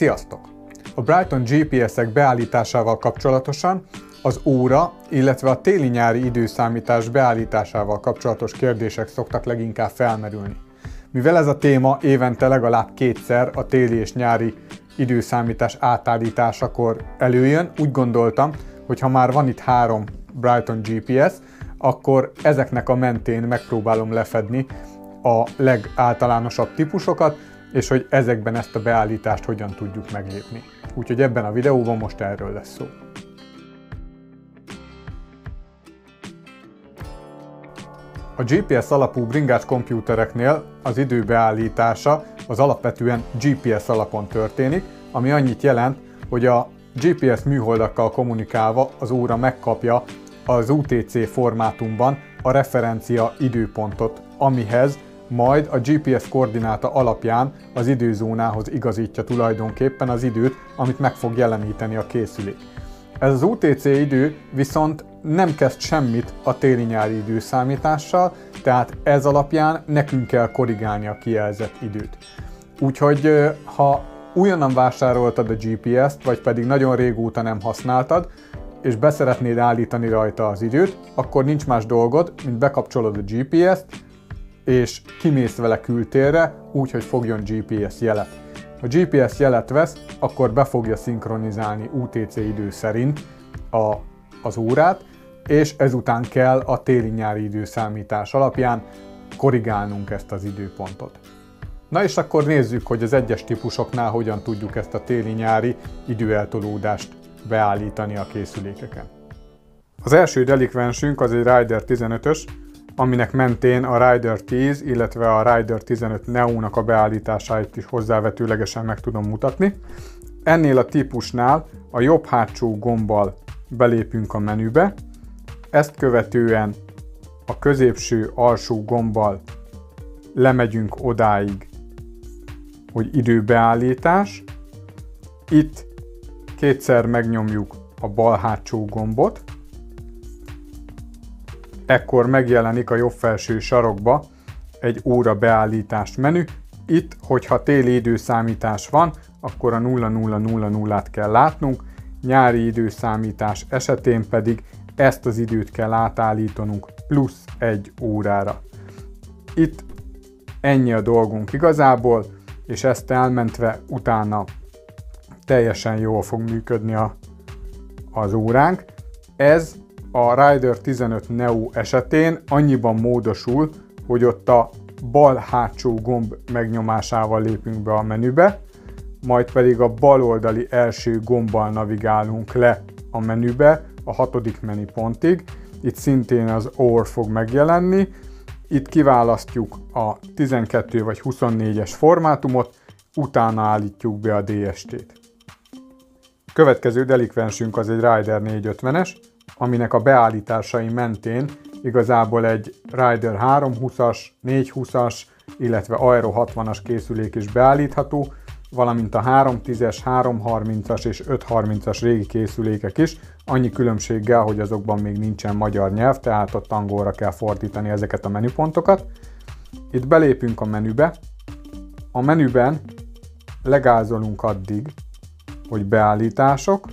Sziasztok! A Brighton GPS-ek beállításával kapcsolatosan az óra, illetve a téli-nyári időszámítás beállításával kapcsolatos kérdések szoktak leginkább felmerülni. Mivel ez a téma évente legalább kétszer a téli és nyári időszámítás átállításakor előjön, úgy gondoltam, hogy ha már van itt három Brighton GPS, akkor ezeknek a mentén megpróbálom lefedni a legáltalánosabb típusokat, és hogy ezekben ezt a beállítást hogyan tudjuk meglépni. Úgyhogy ebben a videóban most erről lesz szó. A GPS alapú bringás komputereknél az idő beállítása az alapvetően GPS alapon történik, ami annyit jelent, hogy a GPS műholdakkal kommunikálva az óra megkapja az UTC formátumban a referencia időpontot, amihez majd a GPS koordináta alapján az időzónához igazítja tulajdonképpen az időt, amit meg fog jeleníteni a készülék. Ez az UTC idő viszont nem kezd semmit a téli-nyári időszámítással, tehát ez alapján nekünk kell korrigálni a kijelzett időt. Úgyhogy ha újonnan vásároltad a GPS-t, vagy pedig nagyon régóta nem használtad, és beszeretnéd állítani rajta az időt, akkor nincs más dolgod, mint bekapcsolod a GPS-t, és kimész vele kültérre, úgy, hogy fogjon GPS jelet. Ha GPS jelet vesz, akkor be fogja szinkronizálni UTC idő szerint a, az órát, és ezután kell a téli-nyári időszámítás alapján korrigálnunk ezt az időpontot. Na és akkor nézzük, hogy az egyes típusoknál hogyan tudjuk ezt a téli-nyári időeltolódást beállítani a készülékeken. Az első delikvensünk az egy Rider 15-ös, aminek mentén a Rider 10, illetve a Rider 15 Neo-nak a beállításait is hozzávetőlegesen meg tudom mutatni. Ennél a típusnál a jobb hátsó gombbal belépünk a menübe, ezt követően a középső alsó gombbal lemegyünk odáig, hogy időbeállítás. Itt kétszer megnyomjuk a bal hátsó gombot, ekkor megjelenik a jobb felső sarokba egy óra beállítás menü. Itt, hogyha téli időszámítás van, akkor a 0000-át kell látnunk, nyári időszámítás esetén pedig ezt az időt kell átállítanunk plusz egy órára. Itt ennyi a dolgunk igazából, és ezt elmentve utána teljesen jól fog működni a, az óránk. Ez a Rider 15 Neo esetén annyiban módosul, hogy ott a bal hátsó gomb megnyomásával lépünk be a menübe, majd pedig a bal oldali első gombbal navigálunk le a menübe, a hatodik menüpontig. Itt szintén az OR fog megjelenni. Itt kiválasztjuk a 12 vagy 24-es formátumot, utána állítjuk be a DST-t. Következő delikvensünk az egy Rider 450-es, aminek a beállításai mentén igazából egy Rider 320-as, 420-as, illetve Aero 60-as készülék is beállítható, valamint a 310-es, 330-as és 530-as régi készülékek is, annyi különbséggel, hogy azokban még nincsen magyar nyelv, tehát ott angolra kell fordítani ezeket a menüpontokat. Itt belépünk a menübe, a menüben legázolunk addig, hogy beállítások,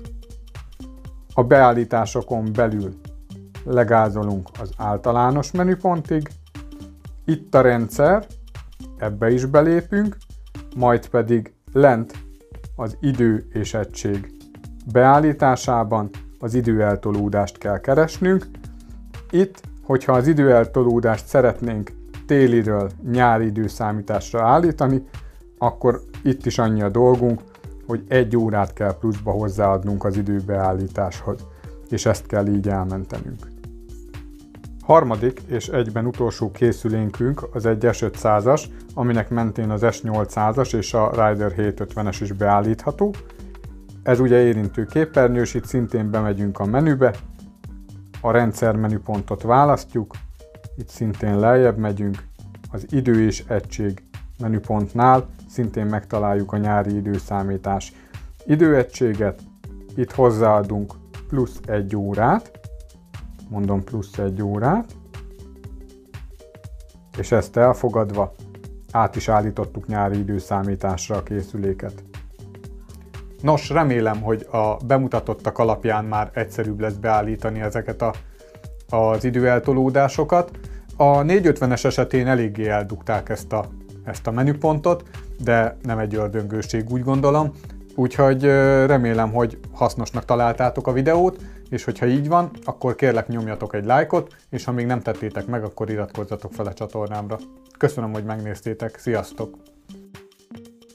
a beállításokon belül legázolunk az általános menüpontig, itt a rendszer, ebbe is belépünk, majd pedig lent az idő és egység beállításában az időeltolódást kell keresnünk. Itt, hogyha az időeltolódást szeretnénk téliről nyári időszámításra állítani, akkor itt is annyi a dolgunk, hogy egy órát kell pluszba hozzáadnunk az időbeállításhoz, és ezt kell így elmentenünk. Harmadik és egyben utolsó készülénkünk az egy S500-as, aminek mentén az S800-as és a Rider 750-es is beállítható. Ez ugye érintő képernyős, itt szintén bemegyünk a menübe, a rendszer menüpontot választjuk, itt szintén lejjebb megyünk, az idő és egység menüpontnál szintén megtaláljuk a nyári időszámítás időegységet, itt hozzáadunk plusz egy órát, mondom plusz egy órát, és ezt elfogadva át is állítottuk nyári időszámításra a készüléket. Nos, remélem, hogy a bemutatottak alapján már egyszerűbb lesz beállítani ezeket a, az időeltolódásokat. A 450-es esetén eléggé eldugták ezt a, ezt a menüpontot, de nem egy ördöngőség, úgy gondolom. Úgyhogy remélem, hogy hasznosnak találtátok a videót, és hogyha így van, akkor kérlek nyomjatok egy lájkot, és ha még nem tettétek meg, akkor iratkozzatok fel a csatornámra. Köszönöm, hogy megnéztétek, sziasztok!